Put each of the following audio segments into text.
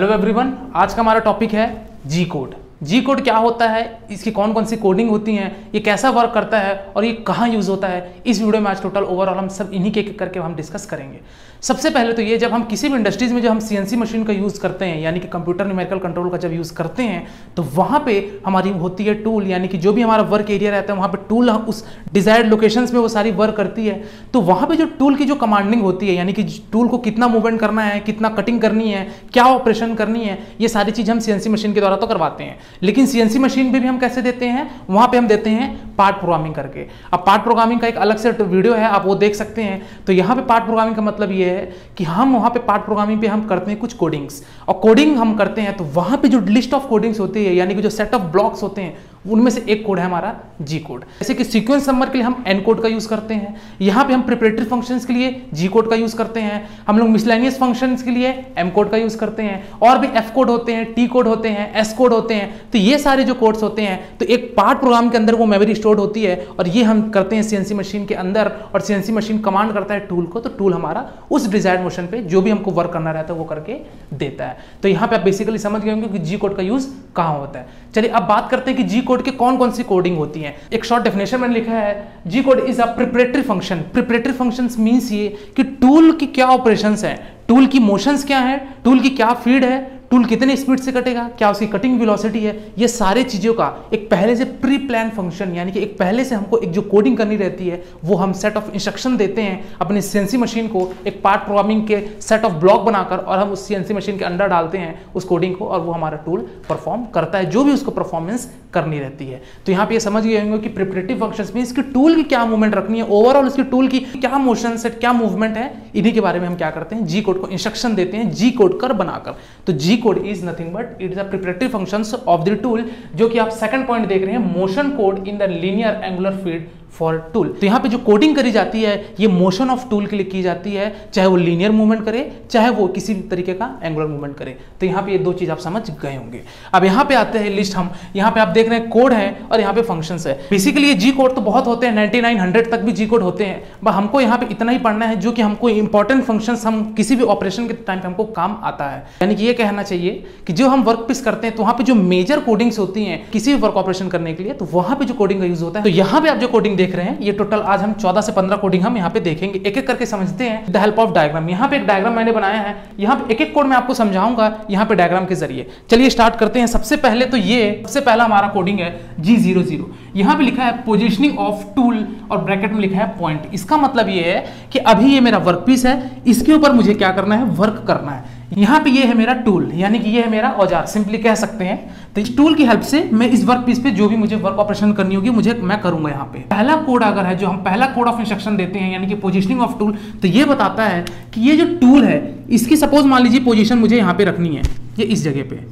Hello everyone आज का हमारा टॉपिक है जी कोड जी कोड क्या होता है? इसकी कौन कौन सी कोडिंग होती हैं? ये कैसा वर्क करता है? और ये कहाँ यूज़ होता है? इस वीडियो में आज टोटल ओवरऑल हम सब इन्हीं के करके हम डिस्कस करेंगे। सबसे पहले तो ये जब हम किसी भी इंडस्ट्रीज़ में जब हम सीएनसी मशीन का यूज़ करते हैं, यानी कि कंप्यूटर न्यूमेरिकल कंट्रोल का जब यूज़ करते हैं तो वहाँ पे हमारी होती है टूल यानी कि जो भी हमारा वर्क एरिया रहता है, वहाँ पे टूल उस डिजायर्ड लोकेशन में वो सारी वर्क करती है। तो वहाँ पे जो टूल की जो कमांडिंग होती है, यानी कि टूल को कितना मूवमेंट करना है, कितना कटिंग करनी है, क्या ऑपरेशन करनी है, ये सारी चीज़ हम सीएनसी मशीन के द्वारा तो करवाते हैं। लेकिन सीएनसी मशीन पे भी हम कैसे देते हैं? वहाँ पे हम देते हैं पार्ट प्रोग्रामिंग करके। अब पार्ट प्रोग्रामिंग का एक अलग से वीडियो है, आप वो देख सकते हैं। तो यहाँ पे पार्ट प्रोग्रामिंग का मतलब ये है कि हम वहाँ पे पार्ट प्रोग्रामिंग पे हम करते हैं कुछ कोडिंग्स और कोडिंग हम करते हैं तो वहाँ पे जो लिस्ट ऑफ़ कोडिंग्स होती है, यानी कि जो सेट ऑफ़ ब्लॉक्स होते हैं उनमें से एक कोड है हमारा जी कोड जैसे कि सीक्वेंस नंबर के लिए हम एन कोड का यूज़ करते हैं। यहाँ पे हम प्रिपरेटरी फ़ंक्शंस के लिए जी कोड का यूज़ करते हैं। हम लोग मिसलेनियस फ़ंक्शंस के लिए एम कोड का यूज़ करते हैं। और भी एफ़ कोड होते हैं टी कोड होते हैं एस कोड होते हैं। तो ये सारे जो कोड्स होते हैं तो एक पार्ट प्रोग्राम के अंदर वो मेमोरी स्टोर होती है और ये हम करते हैं सीएनसी मशीन के अंदर और सीएनसी मशीन कमांड करता है टूल को तो टूल हमारा उस डिजायर्ड मोशन पे जो भी हमको वर्क करना रहता है वो करके देता है। तो यहाँ पे आप बेसिकली समझ गए होंगे कि जी कोड का यूज़ कहाँ होता है। चलिए अब बात करते हैं कि जी कोड के कौन कौन सी कोडिंग होती है? एक शॉर्ट डेफिनेशन मैंने लिखा है। G code is a preparatory function preparatory function means ये कि टूल की क्या ऑपरेशन है? टूल की मोशंस क्या है? टूल की क्या फ़ीड है? टूल कितने स्पीड से कटेगा? क्या उसकी कटिंग वेलोसिटी है? ये सारे चीज़ों का एक पहले से प्री प्लान फ़ंक्शन यानी कि एक पहले से हमको एक जो कोडिंग करनी रहती है, वो हम सेट ऑफ़ इंस्ट्रक्शन देते हैं अपनी सीएनसी मशीन को, एक पार्ट प्रोग्रामिंग के सेट ऑफ़ ब्लॉक बनाकर और हम उस सीएनसी मशीन के अंडर डालते हैं उस कोडिंग को और वो हमारा टूल परफॉर्म करता है, जो भी उसको परफॉर्मेंस करनी रहती है। तो यहाँ पे ये समझ गए होंगे कि प्रिपरेटिव फ़ंक्शन में इसकी टूल की क्या मूवमेंट रखनी है ओवरऑल उसकी टूल की क्या मोशन सेट क्या मूवमेंट है, इन्हीं के बारे में हम क्या करते हैं? जी कोड को इंस्ट्रक्शन देते हैं जी कोड कर बनाकर। तो G code is nothing but it is a preparatory functions of the tool जो कि आप सेकंड पॉइंट देख रहे हैं motion code in the linear angular field for tool तो यहाँ पे जो कोडिंग करी जाती है, ये मोशन ऑफ़ टूल के लिए की जाती है। चाहे वो लीनियर मूवमेंट करे, चाहे वो किसी भी तरीके का एंगुलर मूवमेंट करे। तो यहाँ पे ये दो चीज़ आप समझ गए होंगे। अब यहाँ पे आते हैं लिस्ट हम। यहाँ पे आप देख रहे हैं कोड है और यहाँ पे फ़ंक्शन है। बेसिकली ये जी कोड तो बहुत होते हैं नाइनटी नाइन तक भी जी कोड होते हैं। बट हमको यहाँ पे इतना ही पढ़ना है, जो कि हमको इंपॉर्टेंट फ़ंक्शन हम किसी भी ऑपरेशन के टाइम पे हमको काम आता है। यानी कि ये कहना चाहिए कि जो हम वर्क पीस करते हैं तो वहाँ पे जो मेजर कोडिंग्स होती हैं किसी भी वर्क ऑपरेशन करने के लिए तो वहाँ पे जो कोडिंग का यूज़ होता है तो यहाँ पे आप जो कोडिंग देख रहे हैं। ये टोटल आज हम 14 से 15 कोडिंग हम यहाँ पे देखेंगे। एक एक करके समझते हैं द हेल्प ऑफ़ डायग्राम यहाँ पे एक डायग्राम मैंने बनाया है। यहाँ पे एक एक कोड मैं आपको समझाऊँगा यहाँ पे डायग्राम के ज़रिए। चलिए स्टार्ट करते हैं। सबसे पहले तो ये, सबसे पहला हमारा कोडिंग है जी ज़ीरो ज़ीरो यहाँ पे लिखा है पोजिशनिंग ऑफ़ टूल और ब्रैकेट में लिखा है पॉइंट इसका मतलब ये है कि अभी ये मेरा वर्क पीस है। इसके ऊपर मुझे क्या करना है? वर्क करना है। यहाँ पे ये है मेरा टूल यानी कि ये है मेरा औज़ार सिंपली कह सकते हैं। तो इस टूल की हेल्प से मैं इस वर्क पीस पे जो भी मुझे वर्क ऑपरेशन करनी होगी, मुझे मैं करूँगा यहाँ पे। पहला कोड अगर है, जो हम पहला कोड ऑफ़ इंस्ट्रक्शन देते हैं, यानी कि पोजिशनिंग ऑफ़ टूल तो ये बताता है कि ये जो टूल है, इसकी सपोज़ मान लीजिए पोजिशन मुझे यहाँ पे रखनी है, ये इस जगह पे।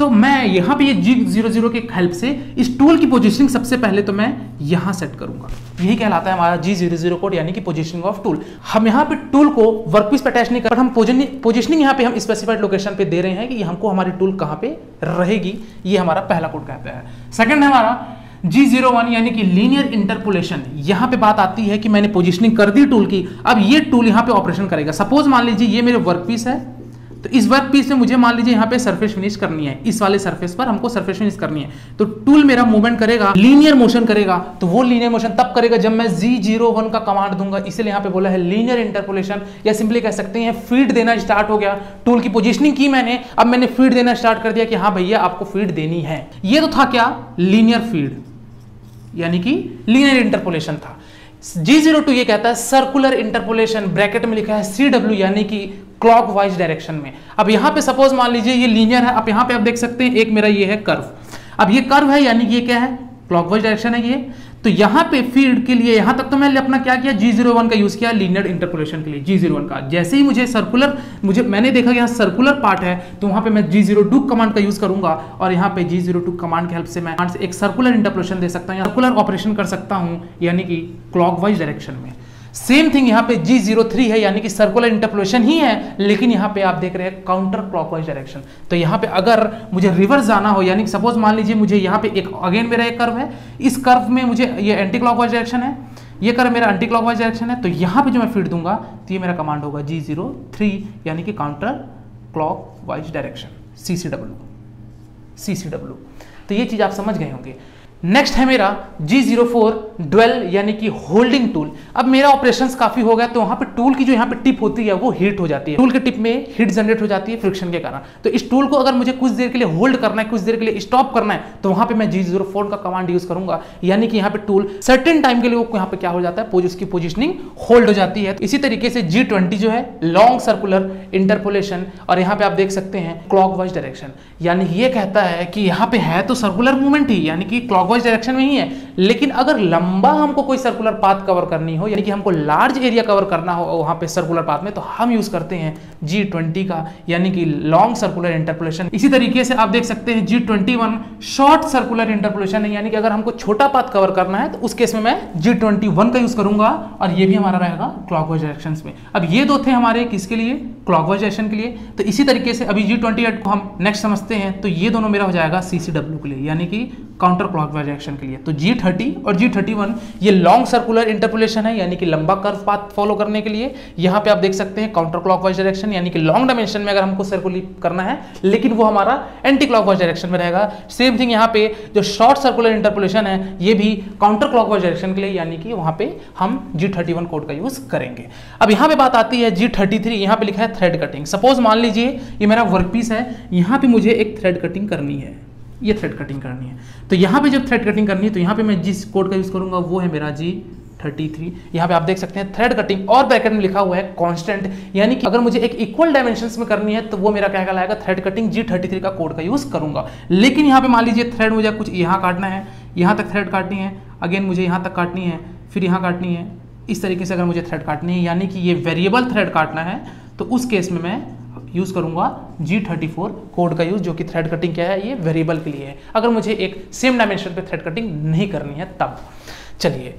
तो मैं यहाँ पे ये जी ज़ीरो ज़ीरो के हेल्प से इस टूल की पोजीशनिंग सबसे पहले तो मैं यहाँ सेट करूँगा। यही कहलाता है हमारा जी ज़ीरो ज़ीरो कोड यानी कि पोजीशनिंग ऑफ़ टूल हम यहाँ पे टूल को वर्कपीस पे अटैच नहीं कर हम पोजीशनिंग यहाँ पे हम स्पेसिफाइड लोकेशन पे दे रहे हैं कि हमको हमारी टूल कहाँ पे रहेगी। ये हमारा पहला कोड कहता है। सेकंड है हमारा जी ज़ीरो वन यानी कि लीनियर इंटरपोलेशन यहाँ पे बात आती है कि मैंने पोजीशनिंग कर दी टूल की, अब ये टूल यहाँ पे ऑपरेशन करेगा। सपोज़ मान लीजिए ये मेरे वर्कपीस है तो इस वर्क पीस में मुझे मान लीजिए यहाँ पे सरफेस फिनिश करनी है, इस वाले सरफेस पर हमको सरफेस फिनिश करनी है। तो टूल मेरा मूवमेंट करेगा लीनियर मोशन करेगा तो वो लीनियर मोशन तब करेगा जब मैं जी ज़ीरो वन का कमांड दूँगा। इसलिए यहाँ पे बोला है लीनियर इंटरपोलेशन या सिंपली कह सकते हैं फ़ीड देना स्टार्ट हो गया। टूल की पोजिशनिंग की मैंने, अब मैंने फ़ीड देना स्टार्ट कर दिया कि हाँ भैया आपको फ़ीड देनी है। ये तो था क्या? लीनियर फ़ीड यानी कि लीनियर इंटरपोलेशन था। जी ज़ीरो टू ये कहता है सर्कुलर इंटरपोलेशन ब्रैकेट में लिखा है सी डब्ल्यू यानी कि क्लॉक वाइज डायरेक्शन में। अब यहाँ पे सपोज़ मान लीजिए ये लीनियर है, अब यहाँ पे आप देख सकते हैं, एक मेरा ये है कर्व अब ये कर्व है, यानी ये क्या है? क्लॉकवाइज डायरेक्शन है ये। तो यहाँ पे फ़ील्ड के लिए, यहाँ तक तो मैंने अपना क्या किया? जी ज़ीरो वन का यूज़ किया लीनियर इंटरपोलेशन के लिए जी ज़ीरो वन का। जैसे ही मुझे सर्कुलर मुझे, मैंने देखा यहाँ सर्कुलर पार्ट है तो वहाँ पे मैं जी ज़ीरो टू कमांड का यूज़ करूँगा, और यहाँ पे जी ज़ीरो टू कमांड की हेल्प से मैं एक सर्कुलर इंटरपोलेशन दे सकता हूँ सर्कुलर ऑपरेशन कर सकता हूँ, यानी कि क्लॉकवाइज डायरेक्शन में। सेम थिंग यहाँ पे जी ज़ीरो थ्री है, यानी कि सर्कुलर इंटरपोलेशन ही है, लेकिन यहाँ पे आप देख रहे हैं काउंटर क्लॉकवाइज डायरेक्शन तो यहाँ पे अगर मुझे रिवर्स जाना हो, यानी सपोज़ मान लीजिए मुझे यहाँ पे एक अगेन मेरा एक कर्व है, इस कर्व में मुझे ये एंटी क्लॉकवाइज डायरेक्शन है, ये कर्व मेरा एंटी क्लॉकवाइज डायरेक्शन है तो यहाँ पे जो मैं फ़ीड दूँगा तो ये मेरा कमांड होगा जी ज़ीरो थ्री यानी कि counter clockwise direction C C W C C W तो ये चीज़ आप समझ गए होंगे। नेक्स्ट है मेरा जी ज़ीरो फोर ड्वेल यानी कि होल्डिंग टूल अब मेरा ऑपरेशन काफ़ी हो गया तो वहाँ पे टूल की जो यहाँ पे टिप होती है, वो हीट हो जाती है। टूल के टिप में हीट जनरेट हो जाती है फ्रिक्शन के कारण। तो इस टूल को अगर मुझे कुछ देर के लिए होल्ड करना है, कुछ देर के लिए स्टॉप करना है तो वहाँ पे मैं जी ज़ीरो फोर का कमांड यूज़ करूँगा। यानी कि यहाँ पे टूल सर्टेन टाइम के लिए वो यहाँ पे क्या हो जाता है उसकी पोजिशनिंग होल्ड हो जाती है। तो इसी तरीके से जी जो है लॉन्ग सर्कुलर इंटरपोलेशन और यहाँ पे आप देख सकते हैं क्लॉक डायरेक्शन यानी ये कहता है कि यहाँ पे है तो सर्कुलर मूवमेंट ही, यानी कि क्लॉक क्लॉकवाइज डायरेक्शन में ही है? लेकिन अगर लंबा हमको कोई सर्कुलर पाथ कवर करनी हो, यानी कि हमको लार्ज एरिया कवर करना हो वहाँ पे सर्कुलर पाथ में तो हम यूज़ करते हैं जी ट्वेंटी का, यानी कि लॉन्ग सर्कुलर इंटरपोलेशन इसी तरीके से आप देख सकते हैं G twenty one short circular interpolation है, यानी कि अगर हमको छोटा पाथ कवर करना है तो उस केस में मैं जी ट्वेंटी वन का यूज़ करूँगा, और ये भी हमारा रहेगा क्लॉकवाइज डायरेक्शन में। अब ये दो थे हमारे किसके लिए? क्लॉकवाइज डायरेक्शन के लिए। तो इसी तरीके से अभी जी ट्वेंटी को हम नेक्स्ट समझते हैं तो ये दोनों मेरा हो जाएगा सीसीडब्ल्यू के लिए, यानी कि काउंटर क्लॉकवाइज डायरेक्शन के लिए। तो जी थर्टी और जी थर्टी वन, ये लॉन्ग सर्कुलर इंटरपोलेशन है, यानी कि लंबा कर्व पाथ फॉलो करने के लिए। यहाँ पे आप देख सकते हैं काउंटर क्लॉकवाइज डायरेक्शन यानी कि लॉन्ग डायमेंशन में अगर हमको सर्कुलर करना है, लेकिन वो हमारा एंटी क्लॉकवाइज डायरेक्शन में रहेगा। सेम थिंग यहाँ पे जो शॉर्ट सर्कुलर इंटरपोलेशन है, ये भी काउंटर क्लॉकवाइज डायरेक्शन के लिए, यानी कि वहाँ पे हम जी थर्टी वन कोड का यूज़ करेंगे। अब यहाँ पे बात आती है जी थर्टी थ्री, यहाँ पे लिखा है थ्रेड कटिंग सपोज़ मान लीजिए, ये मेरा वर्क पीस है, यहाँ पे मुझे एक थ्रेड कटिंग करनी है। ये थ्रेड कटिंग करनी है। तो यहाँ पे जब थ्रेड कटिंग करनी है तो यहाँ पे मैं जिस कोड का यूज़ करूँगा, वो है मेरा जी थर्टी थ्री यहाँ पे आप देख सकते हैं थ्रेड कटिंग और ब्रैकेट में लिखा हुआ है कांस्टेंट यानी कि अगर मुझे एक इक्वल डायमेंशन में करनी है तो वो मेरा क्या कहलाएगा? Thread cutting G thirty three का कोड का यूज़ करूँगा। लेकिन यहाँ पे मान लीजिए थ्रेड मुझे कुछ यहाँ काटना है, यहाँ तक थ्रेड काटनी है अगेन मुझे यहाँ तक काटनी है, फिर यहाँ काटनी है। इस तरीके से अगर मुझे थ्रेड काटनी है, यानी कि ये वेरिएबल थ्रेड काटना है तो उस केस में मैं यूज़ करूँगा जी थर्टी फोर कोड का यूज़ जो कि थ्रेड कटिंग क्या है? ये वेरिएबल के लिए है। अगर मुझे एक सेम डायमेंशन पे थ्रेड कटिंग नहीं करनी है, तब। चलिए।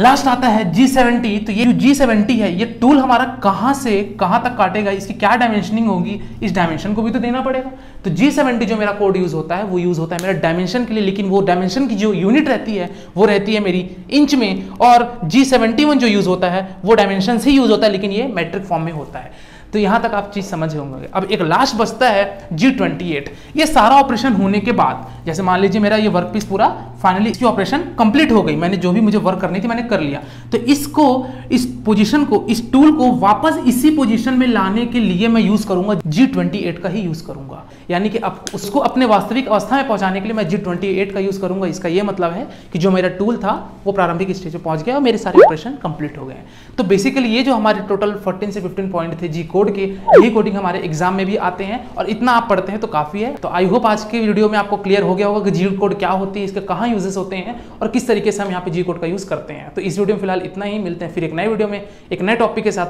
लास्ट आता है G70 तो ये जो G70 है, ये टूल हमारा कहाँ से, कहाँ तक काटेगा? इसकी क्या डायमेंशनिंग होगी? इस डायमेंशन को भी तो देना पड़ेगा। तो G70 जो मेरा कोड यूज़ होता है, वो यूज़ होता है मेरा डायमेंशन के लिए, लेकिन वो डायमेंशन की जो यूनिट रहती है, वो रहती है मेरी इंच में, और G71 जो यूज़ होता है, वो डायमेंशन से यूज़ होता है, लेकिन ये मैट्रिक फॉर्म में होता है। तो यहाँ तक आप चीज़ समझ होंगे। अब एक लास्ट बचता है जी ट्वेंटी एट ये सारा ऑपरेशन होने के बाद, जैसे मान लीजिए मेरा ये वर्क पीस पूरा फाइनली इसकी ऑपरेशन कंप्लीट हो गई। मैंने जो भी मुझे वर्क करनी थी, मैंने कर लिया। तो इसको, इस पोजीशन को, इस टूल को वापस इसी पोजीशन में लाने के लिए मैं यूज़ करूँगा। जी ट्वेंटी एट का ही यूज़ करूँगा। यानी कि अब उसको अपने वास्तविक अवस्था में पहुँचाने के लिए मैं जी ट्वेंटी एट का यूज़ करूँगा। इसका यह मतलब है कि जो मेरा टूल था, वो प्रारंभिक स्टेज पे पहुँच गया और मेरे सारे ऑपरेशन कंप्लीट हो गए तो बेसिकली ये जो हमारे टोटल फोर्टीन से फिफ्टीन पॉइंट थे जी कोड के यही कोडिंग हमारे एग्ज़ाम में भी आते हैं और इतना आप पढ़ते हैं तो काफ़ी है। तो आई होप आज के वीडियो में आपको क्लियर हो गया होगा कि जी कोड क्या होती है, इसके कहाँ यूजेस होते हैं और किस तरीके से हम यहाँ पे जी कोड का यूज़ करते हैं। तो इस वीडियो में फ़िलहाल इतना ही, मिलते हैं फिर एक नए वीडियो में, एक नए टॉपिक के साथ।